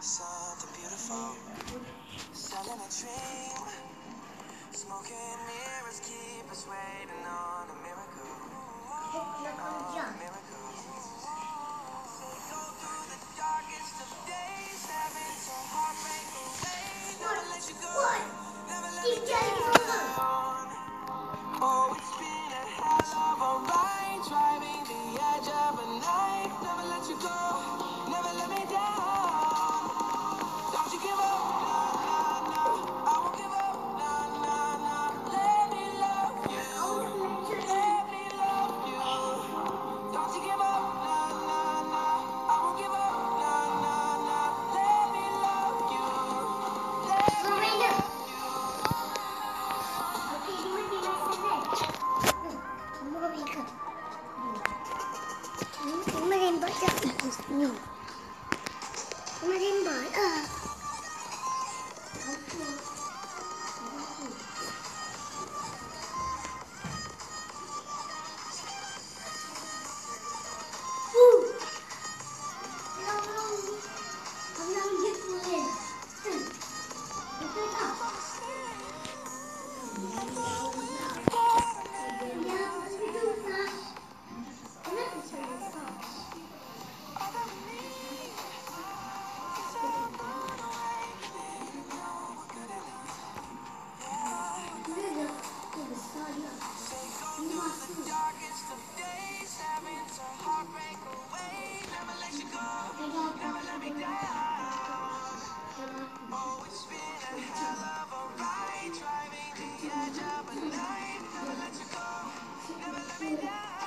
something beautiful, selling a dream. Smoking mirrors keep us waiting on a miracle. On a miracle. bỏ chậm. Mà thêm bỏ ở Never let me down.